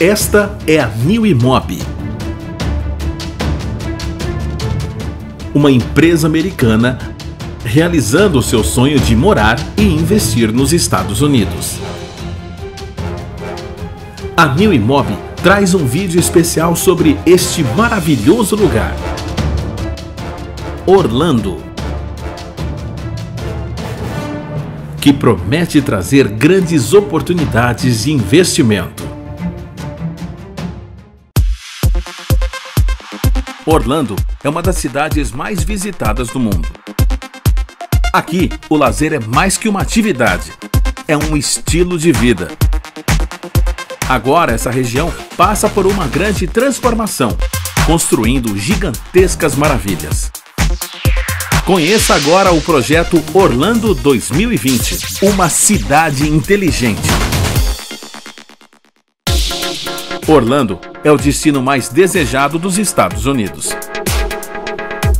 Esta é a New Imob, uma empresa americana realizando o seu sonho de morar e investir nos Estados Unidos. A New Imob traz um vídeo especial sobre este maravilhoso lugar. Orlando. Que promete trazer grandes oportunidades de investimento. Orlando é uma das cidades mais visitadas do mundo. Aqui, o lazer é mais que uma atividade, é um estilo de vida. Agora, essa região passa por uma grande transformação, construindo gigantescas maravilhas. Conheça agora o projeto Orlando 2020 uma cidade inteligente. Orlando é o destino mais desejado dos Estados Unidos.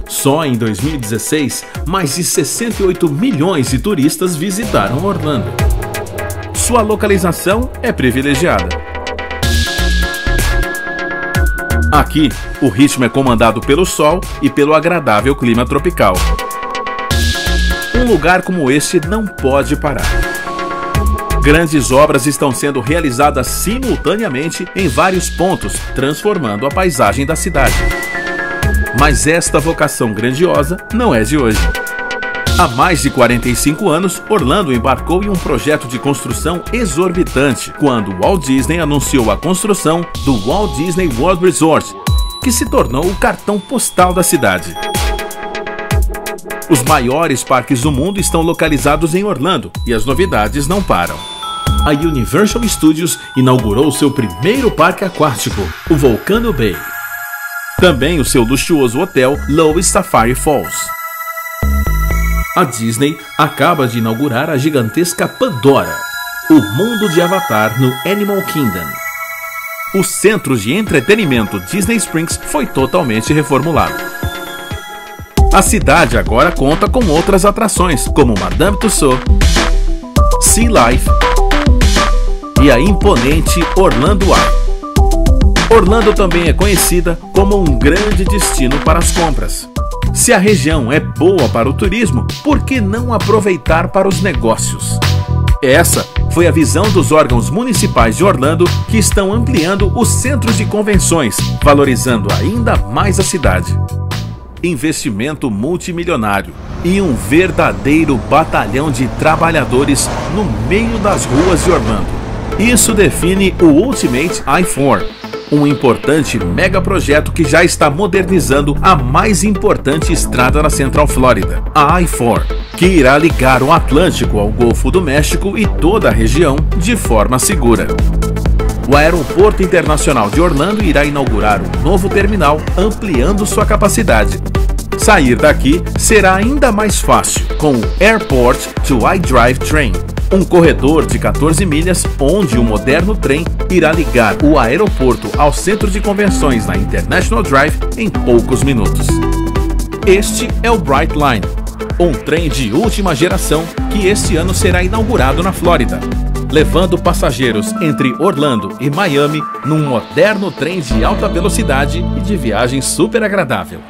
Só em 2016, mais de 68 milhões de turistas visitaram Orlando. Sua localização é privilegiada. Aqui, o ritmo é comandado pelo sol e pelo agradável clima tropical. Um lugar como este não pode parar. Grandes obras estão sendo realizadas simultaneamente em vários pontos, transformando a paisagem da cidade. Mas esta vocação grandiosa não é de hoje. Há mais de 45 anos, Orlando embarcou em um projeto de construção exorbitante quando Walt Disney anunciou a construção do Walt Disney World Resort, que se tornou o cartão postal da cidade. Os maiores parques do mundo estão localizados em Orlando e as novidades não param. A Universal Studios inaugurou seu primeiro parque aquático, o Volcano Bay. Também o seu luxuoso hotel Lois Safari Falls. A Disney acaba de inaugurar a gigantesca Pandora, o mundo de Avatar no Animal Kingdom. O centro de entretenimento Disney Springs foi totalmente reformulado. A cidade agora conta com outras atrações, como Madame Tussauds, Sea Life e a imponente Orlando Eye. Orlando também é conhecida como um grande destino para as compras. Se a região é boa para o turismo, por que não aproveitar para os negócios? Essa foi a visão dos órgãos municipais de Orlando que estão ampliando os centros de convenções, valorizando ainda mais a cidade. Investimento multimilionário e um verdadeiro batalhão de trabalhadores no meio das ruas de Orlando. Isso define o Ultimate I-4, um importante megaprojeto que já está modernizando a mais importante estrada na Central Flórida, a I-4, que irá ligar o Atlântico ao Golfo do México e toda a região de forma segura. O Aeroporto Internacional de Orlando irá inaugurar um novo terminal, ampliando sua capacidade. Sair daqui será ainda mais fácil com o Airport to iDrive Train, um corredor de 14 milhas onde o moderno trem irá ligar o aeroporto ao centro de convenções na International Drive em poucos minutos. Este é o Brightline, um trem de última geração que este ano será inaugurado na Flórida, levando passageiros entre Orlando e Miami num moderno trem de alta velocidade e de viagem super agradável.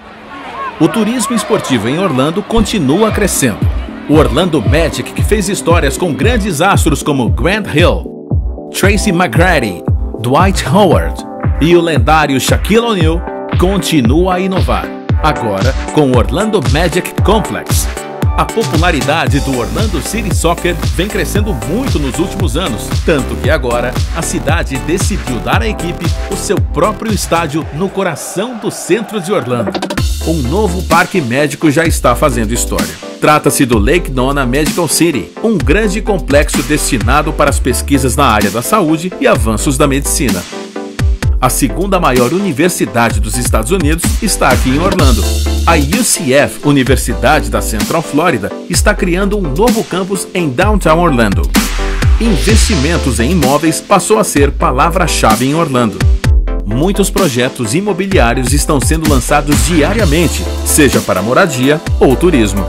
O turismo esportivo em Orlando continua crescendo o Orlando Magic, que fez histórias com grandes astros como Grant Hill, Tracy McGrady, Dwight Howard e o lendário Shaquille O'Neal, continua a inovar. Agora com o Orlando Magic Complex. A popularidade do Orlando City Soccer vem crescendo muito nos últimos anos, tanto que agora a cidade decidiu dar à equipe o seu próprio estádio no coração do centro de Orlando. Um novo parque médico já está fazendo história. Trata-se do Lake Nona Medical City, um grande complexo destinado para as pesquisas na área da saúde e avanços da medicina. A segunda maior universidade dos Estados Unidos está aqui em Orlando. A UCF, Universidade da Central Flórida, está criando um novo campus em Downtown Orlando. Investimentos em imóveis passou a ser palavra-chave em Orlando. Muitos projetos imobiliários estão sendo lançados diariamente, seja para moradia ou turismo.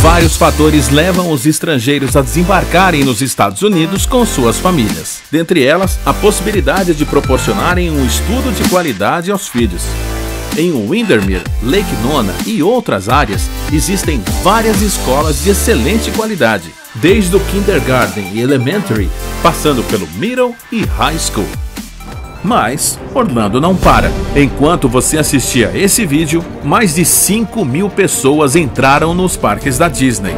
Vários fatores levam os estrangeiros a desembarcarem nos Estados Unidos com suas famílias. Dentre elas, a possibilidade de proporcionarem um estudo de qualidade aos filhos. Em Windermere, Lake Nona e outras áreas, existem várias escolas de excelente qualidade, desde o kindergarten e elementary, passando pelo middle e high school. Mas Orlando não para. Enquanto você assistia esse vídeo, mais de 5 mil pessoas entraram nos parques da Disney.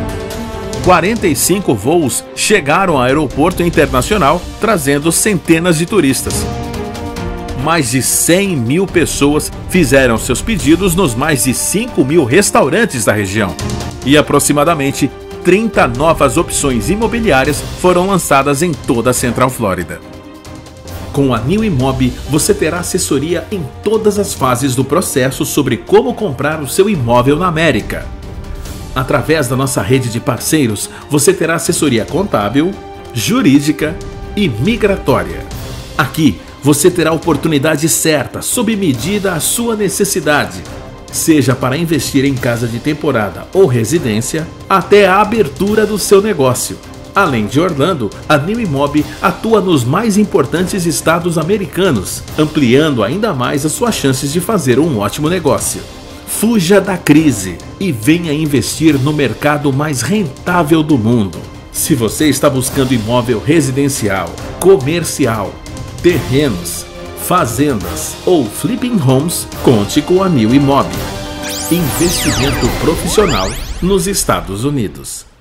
45 voos chegaram ao aeroporto internacional, trazendo centenas de turistas. Mais de 100 mil pessoas fizeram seus pedidos nos mais de 5 mil restaurantes da região. E aproximadamente 30 novas opções imobiliárias foram lançadas em toda a Central Flórida. Com a New Imob, você terá assessoria em todas as fases do processo sobre como comprar o seu imóvel na América. Através da nossa rede de parceiros, você terá assessoria contábil, jurídica e migratória. Aqui, você terá a oportunidade certa, sob medida à sua necessidade, seja para investir em casa de temporada ou residência, até a abertura do seu negócio. Além de Orlando, a New Imob atua nos mais importantes estados americanos, ampliando ainda mais as suas chances de fazer um ótimo negócio. Fuja da crise e venha investir no mercado mais rentável do mundo. Se você está buscando imóvel residencial, comercial, terrenos, fazendas ou flipping homes, conte com a New Imob. Investimento profissional nos Estados Unidos.